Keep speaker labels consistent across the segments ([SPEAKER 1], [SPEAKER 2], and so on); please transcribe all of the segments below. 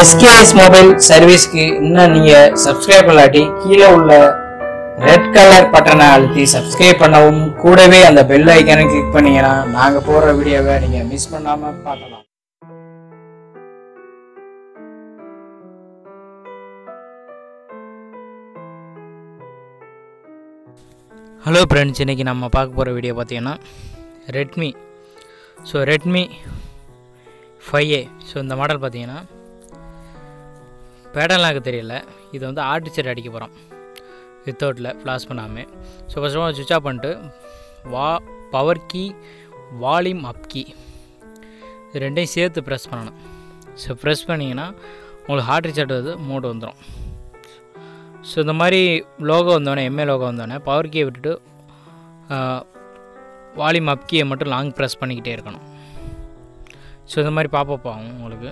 [SPEAKER 1] SKS mobile சர்வீஸ்க்கு இன்னும் நீங்கள் சப்ஸ்கிரைப் பண்ணாட்டி கீழே உள்ள ரெட் கலர் பட்டனை அழுத்தி சப்ஸ்கிரைப் பண்ணவும். கூடவே அந்த பெல் ஐக்கானை கிளிக் பண்ணீங்கன்னா நாங்கள் போடுற வீடியோவை நீங்கள் மிஸ் பண்ணாமல் பார்க்கலாம். ஹலோ ஃப்ரெண்ட்ஸ் இன்றைக்கி நம்ம பார்க்க போகிற வீடியோ பார்த்தீங்கன்னா Redmi so Redmi five A so இந்த மாடல் பார்த்தீங்கன்னா பேடர்லாக தெரியல. இது வந்து ஆர்டிச்சர் அடிக்க போகிறோம் வித்தவுட்டில் ஃப்ளாஷ் பண்ணாமல் so first of switch off பண்ணிட்டு வா power key volume up key இது ரெண்டையும் சேர்த்து ப்ரெஸ் பண்ணணும். ஸோ ப்ரெஸ் பண்ணிங்கன்னா உங்களுக்கு ஹார்ட் ரீசார்ட் வந்து மூடு வந்துடும் ஸோ இந்த மாதிரி லோகோ வந்தோடனே எம்ஏ லோகோ வந்தோடனே பவர் கீயை விட்டுட்டு வால்யூம் அப் கீயை மட்டும் லாங் ப்ரெஸ் பண்ணிக்கிட்டே இருக்கணும். ஸோ இந்த மாதிரி பாப்பப் ஆகும் உங்களுக்கு.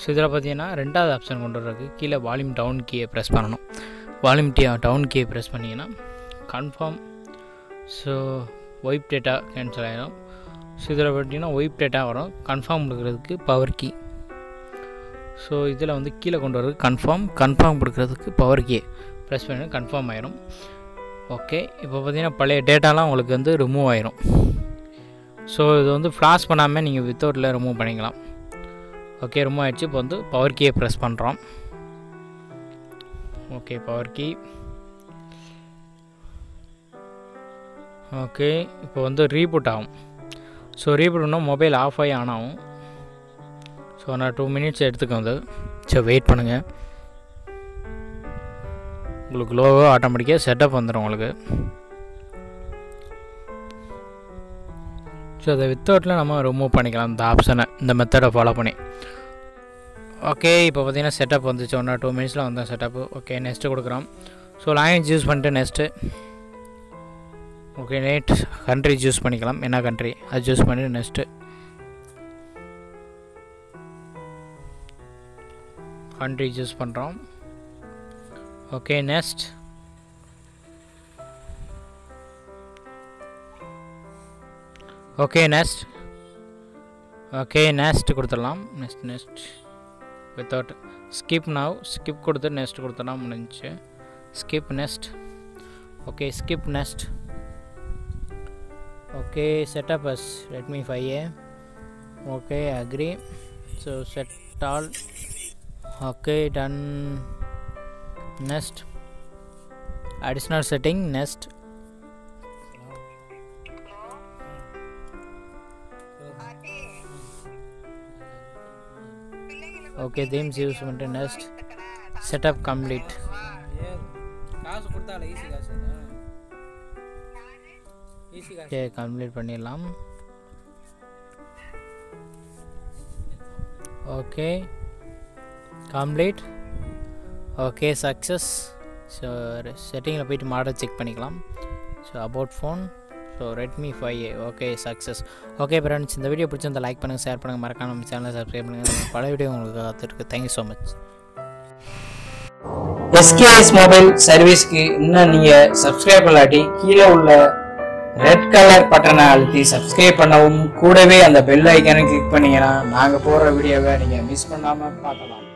[SPEAKER 1] ஸோ இதில் பார்த்தீங்கன்னா ரெண்டாவது ஆப்ஷன் கொண்டு வர்றதுக்கு கீழே வால்யூம் டவுன் கீயை ப்ரெஸ் பண்ணணும். வால்யூம் டீ டவுன் கீயை ப்ரெஸ் பண்ணிங்கன்னா confirm so wipe data cancel ஆகிடும் ஸோ இதில் பார்த்தீங்கன்னா ஒய்ப் டேட்டா வரும். கன்ஃபார்ம் கொடுக்குறதுக்கு பவர் கீ ஸோ இதில் வந்து கீழே கொண்டு வரதுக்கு கன்ஃபார்ம் கன்ஃபார்ம் கொடுக்குறதுக்கு பவர் கீ ப்ரெஸ் பண்ணி கன்ஃபார்ம் ஆயிரும். ஓகே இப்போ பார்த்தீங்கன்னா பழைய டேட்டாலாம் உங்களுக்கு வந்து ரிமூவ் ஆயிரும். ஸோ இது வந்து ஃப்ளாஷ் பண்ணாமல் நீங்கள் வித்தவுட்டில் ரிமூவ் பண்ணிக்கலாம். ஓகே ரொம்ப ஆயிடுச்சு. இப்போ வந்து பவர் கீயை ப்ரெஸ் பண்ணுறோம் ஓகே பவர் கீ ஓகே இப்போ வந்து ரீபூட் ஆகும். ஸோ ரீபூட் பண்ணால் மொபைல் ஆஃப் ஆகி ஆன் ஆகும். ஸோ நான் டூ மினிட்ஸ் எடுத்துக்கோங்க அது சரி வெயிட் பண்ணுங்கள் உங்களுக்கு லோவோ ஆட்டோமேட்டிக்காக செட்டப் வந்துடும் உங்களுக்கு. ஸோ அதை வித்தவுட்டில் நம்ம ரிமூவ் பண்ணிக்கலாம். இந்த ஆப்ஷனை இந்த மெத்தடை ஃபாலோ பண்ணி. ஓகே இப்போ பார்த்தீங்கன்னா செட்டப் வந்துச்சு. ஒன்றா டூ மினிட்ஸில் வந்தோம் செட்டப்பு ஓகே நெக்ஸ்ட்டு கொடுக்குறோம். ஸோ லாங்குவேஜ் யூஸ் பண்ணிட்டு next okay net country choose பண்ணிக்கலாம். என்ன கண்ட்ரி அது சூஸ் பண்ணிட்டு நெக்ஸ்ட்டு கண்ட்ரி சூஸ் பண்ணுறோம் okay next okay next okay next கொடுத்துடலாம். Next next without skip now skip கொடுத்து நெக்ஸ்ட் கொடுத்தோன்னா முடிஞ்சிச்சு. Skip next okay skip next okay setup as Redmi five A okay agree so set all okay done. Next. Additional setting next. Complete.
[SPEAKER 2] காசு கொடுத்தால easy காசு easy காசு.
[SPEAKER 1] Okay complete பண்ணிடலாம். Okay complete okay success so செட்டிங்கில் போயிட்டு model check பண்ணிக்கலாம். So about phone so Redmi five A okay success okay friends இந்த video பிடிச்சிருந்தா like பண்ணுங்கள் ஷேர் பண்ணுங்கள் மறக்காம நம்ம சேனலை சப்ஸ்கிரைப் பண்ணுங்கள் பல வீடியோ உங்களுக்கு காத்திருக்கு. Thank you so much SKS mobile சர்வீஸ்க்கு இன்னும் நீங்கள் சப்ஸ்கிரைப் பண்ணாட்டி கீழே உள்ள ரெட் கலர் பட்டனை அழுத்தி சப்ஸ்கிரைப் பண்ணவும் கூடவே அந்த பெல் ஐக்கனை கிளிக் பண்ணீங்கன்னா நாங்கள் போடுற வீடியோவை நீங்கள் மிஸ் பண்ணாமல் பார்க்கலாம்.